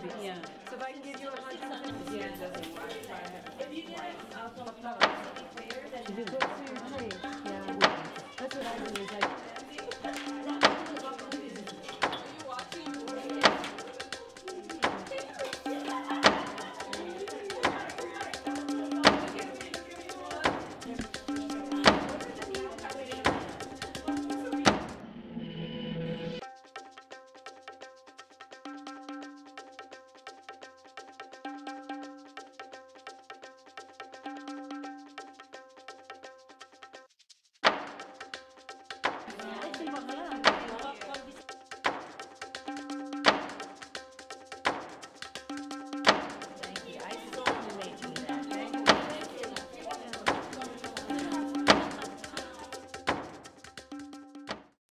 activities. Yeah. So if I can give you a hundred activities, yeah. If you get a couple of players, you. Yeah. That's what I do. Is like.